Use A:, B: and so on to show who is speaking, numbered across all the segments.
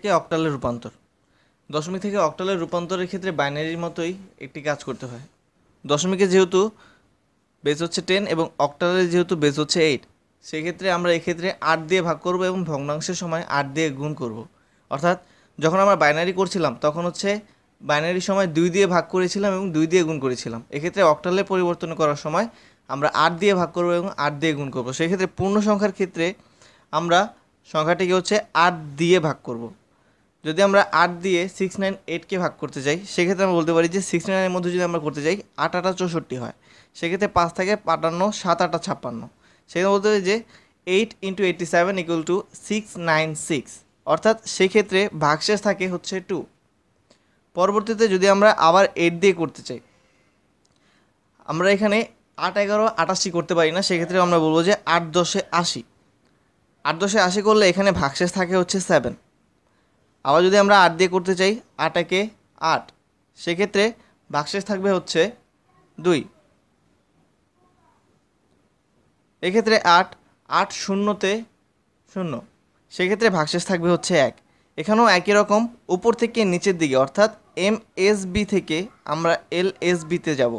A: থেকে অক্টালের রূপান্তর। দশমিক থেকে অক্টালের রূপান্তরের ক্ষেত্রে বাইনারির মতোই একটি কাজ করতে হয়। দশমিকে যেহেতু বেস হচ্ছে টেন এবং অক্টালের যেহেতু বেস হচ্ছে এইট সেক্ষেত্রে আমরা এক্ষেত্রে আট দিয়ে ভাগ করব এবং ভগ্নাংশের সময় আট দিয়ে গুণ করব। অর্থাৎ যখন আমরা বাইনারি করছিলাম, তখন হচ্ছে বাইনারির সময় দুই দিয়ে ভাগ করেছিলাম এবং দুই দিয়ে গুণ করেছিলাম। এক্ষেত্রে অক্টালে পরিবর্তন করার সময় আমরা আট দিয়ে ভাগ করব এবং আট দিয়ে গুণ করব। সেক্ষেত্রে পূর্ণ সংখ্যার ক্ষেত্রে আমরা সংখ্যাটিকে হচ্ছে আট দিয়ে ভাগ করব। যদি আমরা আট দিয়ে সিক্স নাইন এইটকে ভাগ করতে চাই সেক্ষেত্রে আমরা বলতে পারি যে সিক্স নাইনের মধ্যে যদি আমরা করতে চাই আট আটা চৌষট্টি হয়। সেক্ষেত্রে পাঁচ থেকে পাটান্ন, সাত আটা ছাপ্পান্ন। সেখানে বলতে পারি যে eight into eighty seven equal to six nine six অর্থাৎ সেক্ষেত্রে ভাগশেষ থাকে হচ্ছে টু পরবর্তীতে যদি আমরা আবার এইট দিয়ে করতে চাই, আমরা এখানে আট এগারো আটাশি করতে পারি না, সেক্ষেত্রে আমরা বলব যে আট দশে আশি। আট দশে আশি করলে এখানে ভাগশেষ থাকে হচ্ছে সেভেন আবার যদি আমরা আট দিয়ে করতে চাই, আট একে আট, সেক্ষেত্রে ভাগশেষ থাকবে হচ্ছে দুই। এক্ষেত্রে আট আট শূন্যতে শূন্য, সেক্ষেত্রে ভাগশেষ থাকবে হচ্ছে এক। এখানেও একই রকম, উপর থেকে নিচের দিকে, অর্থাৎ এম এস বি থেকে আমরা এল এস বিতে যাব।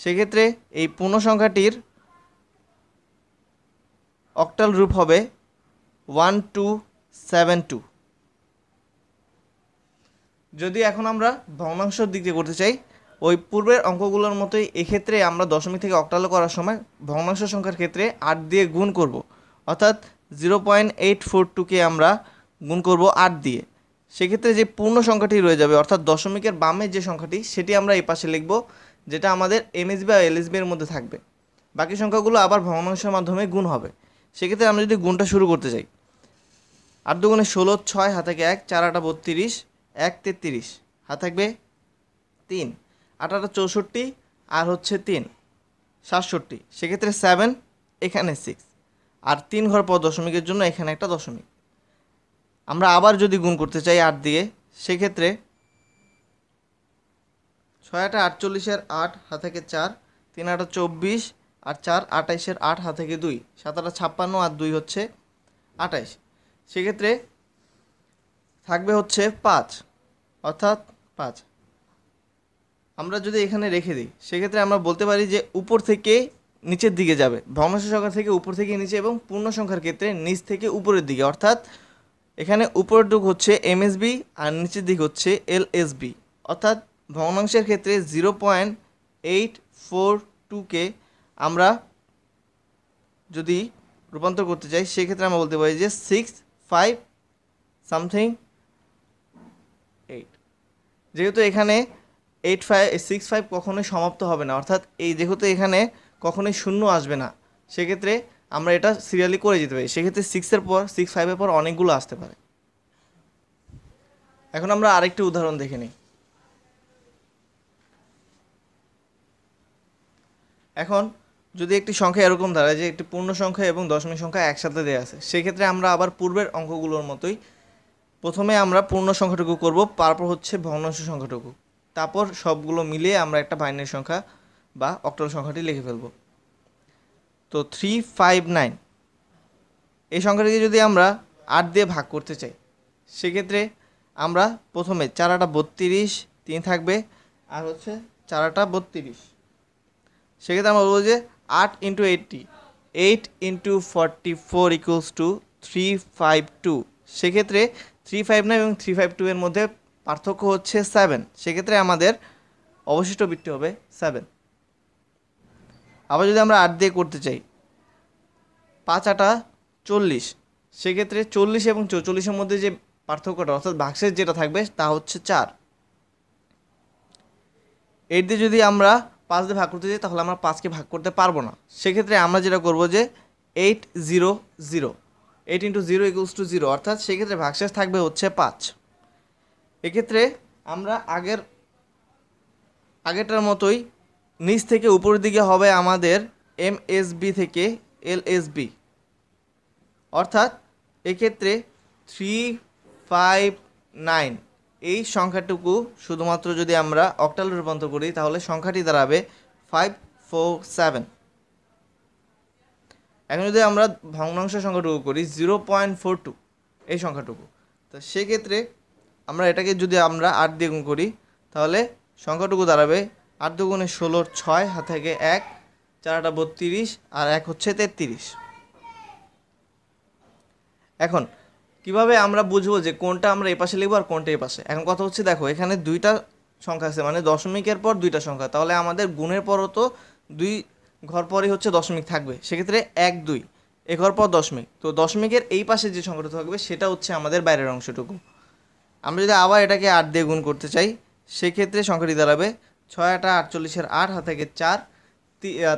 A: সেক্ষেত্রে এই পূর্ণ সংখ্যাটির অক্টাল রূপ হবে ওয়ান, টু, সেভেন, টু। যদি এখন আমরা ভগ্নাংশের দিক দিয়ে করতে চাই, ওই পূর্বের অঙ্কগুলোর মতোই এক্ষেত্রে আমরা দশমিক থেকে অক্টালে করার সময় ভগ্নাংশ সংখ্যার ক্ষেত্রে আট দিয়ে গুণ করব। অর্থাৎ জিরো পয়েন্ট এইট ফোর টুকে আমরা গুণ করব আট দিয়ে। সেক্ষেত্রে যে পূর্ণ সংখ্যাটি রয়ে যাবে, অর্থাৎ দশমিকের বামের যে সংখ্যাটি, সেটি আমরা এই পাশে লিখব, যেটা আমাদের এমএসবি বা এলএসবি এর মধ্যে থাকবে। বাকি সংখ্যাগুলো আবার ভগ্নাংশের মাধ্যমে গুণ হবে। সেক্ষেত্রে আমরা যদি গুণটা শুরু করতে চাই, আট দুগুণে ষোলো, ছয় হাত এক, চার, আটা, বত্রিশ এক তেত্রিশ। হাত থাকবে তিন। আটা চৌষট্টি আর হচ্ছে তিন। সাতষট্টি। সেক্ষেত্রে সেভেন এখানে সিক্স আর তিন ঘর পর দশমিকের জন্য এখানে একটা দশমিক। আমরা আবার যদি গুণ করতে চাই আট দিয়ে, সেক্ষেত্রে ছয় আটা আটচল্লিশের আট, হাত থেকে চার। তিন আটা চব্বিশ আর চার আঠাইশের আট, হাত থেকে দুই। সাত আটা ছাপ্পান্ন আর দুই হচ্ছে আঠাইশ সেক্ষেত্রে থাকবে হচ্ছে পাঁচ। অর্থাৎ পাঁচ। আমরা যদি এখানে রেখে দিই, সেক্ষেত্রে আমরা বলতে পারি যে উপর থেকে নিচের দিকে যাবে। ভগ্নাংশ সংখ্যা থেকে উপর থেকে নিচে এবং পূর্ণ সংখ্যার ক্ষেত্রে নিচ থেকে উপরের দিকে। অর্থাৎ এখানে উপরের দিক হচ্ছে এমএসবি আর নিচের দিক হচ্ছে এলএসবি অর্থাৎ ভগ্নাংশের ক্ষেত্রে জিরো পয়েন্ট এইট ফোর টুকে আমরা যদি রূপান্তর করতে চাই, সেক্ষেত্রে আমরা বলতে পারি যে সিক্স ফাইভ সামথিং এইট যেহেতু এখানে এইট ফাইভ সিক্স ফাইভ কখনোই সমাপ্ত হবে না, অর্থাৎ এই যেহেতু এখানে কখনোই শূন্য আসবে না, সেক্ষেত্রে আমরা এটা সিরিয়ালি করে যেতে পারি। সেক্ষেত্রে সিক্সের পর সিক্স ফাইভের পর অনেকগুলো আসতে পারে। এখন আমরা আরেকটি উদাহরণ দেখে নিই। এখন যদি একটি সংখ্যা এরকম দাঁড়ায় যে একটি পূর্ণ সংখ্যা এবং দশমিক সংখ্যা একসাথে দেওয়া আছে, সেক্ষেত্রে আমরা আবার পূর্বের অঙ্কগুলোর মতোই প্রথমে আমরা পূর্ণ সংখ্যাটুকু করব, তারপর হচ্ছে ভগ্নাংশ সংখ্যাটুকু। তারপর সবগুলো মিলিয়ে আমরা একটা বাইনারি সংখ্যা বা অক্টাল সংখ্যাটি লিখে ফেলব। তো থ্রি ফাইভ নাইন এই সংখ্যাটিকে যদি আমরা আট দিয়ে ভাগ করতে চাই, সেক্ষেত্রে আমরা প্রথমে চারাটা বত্রিশ, তিন থাকবে, আর হচ্ছে চারাটা বত্রিশ। সেক্ষেত্রে আমরা বলব যে আট into eighty eight into forty four equals to three five two সেক্ষেত্রে থ্রি ফাইভ নাইন এবং থ্রি ফাইভ টু এর মধ্যে পার্থক্য হচ্ছে সেভেন। সেক্ষেত্রে আমাদের অবশিষ্ট বৃত্তি হবে সেভেন। আবার যদি আমরা আট দিয়ে করতে চাই, পাঁচ, আটা, চল্লিশ। সেক্ষেত্রে চল্লিশ এবং চৌচল্লিশের মধ্যে যে পার্থক্যটা, অর্থাৎ ভাগশেষ যেটা থাকবে, তা হচ্ছে চার। এইট দিয়ে যদি আমরা পাঁচ দিয়ে ভাগ করতে চাই তাহলে আমরা পাঁচকে ভাগ করতে পারব না। সেক্ষেত্রে আমরা যেটা করব যে, eight, zero zero. Eight into zero equals to zero অর্থাৎ সেক্ষেত্রে ভাগশেষ থাকবে হচ্ছে পাঁচ। এক্ষেত্রে আমরা আগের, আগেরটার মতোই নিচ থেকে উপরের দিকে হবে আমাদের এম থেকে এল অর্থাৎ এক্ষেত্রে থ্রি ফাইভ নাইন এই সংখ্যাটুকু শুধুমাত্র যদি আমরা অক্টাল রূপান্তর করি, তাহলে সংখ্যাটি দাঁড়াবে ফাইভ ফোর সেভেন এখন যদি আমরা ভগ্নাংশ সংখ্যাটুকু করি জিরো পয়েন্ট ফোর টু এই সংখ্যাটুকু, তো সেক্ষেত্রে আমরা এটাকে যদি আমরা আট দিয়ে গুণ করি, তাহলে সংখ্যাটুকু দাঁড়াবে আট দুগুণে ষোলোর ছয় হাত থেকে এক চারটা বত্রিশ, আর এক হচ্ছে তেত্রিশ। এখন, কীভাবে আমরা বুঝব যে কোনটা আমরা এ পাশে লিখব আর কোনটা এ পাশে? এখন কথা হচ্ছে, দেখো, এখানে দুইটা সংখ্যা আছে মানে দশমিকের পর দুইটা সংখ্যা, তাহলে আমাদের গুণের পরও তো দুই ঘর পরই হচ্ছে দশমিক থাকবে। সেক্ষেত্রে এক, দুই। এ ঘর পর দশমিক। তো দশমিকের এই পাশে যে সংখ্যাটা থাকবে, সেটা হচ্ছে আমাদের বাইরের অংশটুকু। আমরা যদি আবার এটাকে আট দিয়ে গুণ করতে চাই, সেক্ষেত্রে সংখ্যাটি দাঁড়াবে ছয় আটা আটচল্লিশের আট, হাত থেকে চার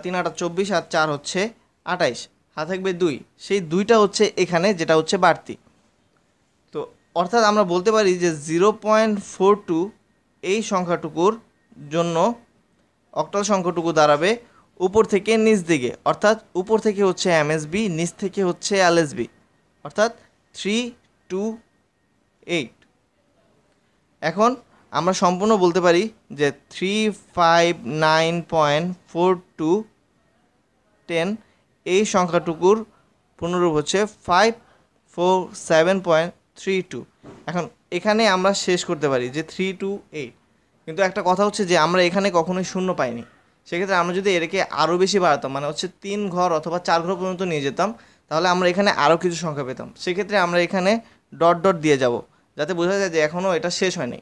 A: তিন আটা চব্বিশ, আর চার হচ্ছে আটাইশ। হাত থাকবে দুই। সেই দুইটা হচ্ছে এখানে, যেটা হচ্ছে বাড়তি। তো অর্থাৎ আমরা বলতে পারি যে জিরো পয়েন্ট ফোর টু এই সংখ্যাটুকুর জন্য অক্টাল সংখ্যাটুকু দাঁড়াবে উপর থেকে নিচ দিকে, অর্থাৎ উপর থেকে হচ্ছে এমএসবি নিচ থেকে হচ্ছে এলএসবি অর্থাৎ থ্রি টু এইট এখন আমরা সম্পূর্ণ বলতে পারি যে three five nine point four two ten এই সংখ্যাটুকুর পুনরূপ হচ্ছে five four seven point three two এখন এখানে আমরা শেষ করতে পারি যে থ্রি টু এইট কিন্তু একটা কথা হচ্ছে যে আমরা এখানে কখনোই শূন্য পাইনি। সেক্ষেত্রে আমরা যদি এটাকে আরও বেশি বাড়াতাম মানে হচ্ছে তিন ঘর অথবা চার ঘর পর্যন্ত নিয়ে যেতাম, তাহলে আমরা এখানে আরও কিছু সংখ্যা পেতাম। সেক্ষেত্রে আমরা এখানে ডট ডট দিয়ে যাব, যাতে বোঝা যায় যে এখনও এটা শেষ হয়নি।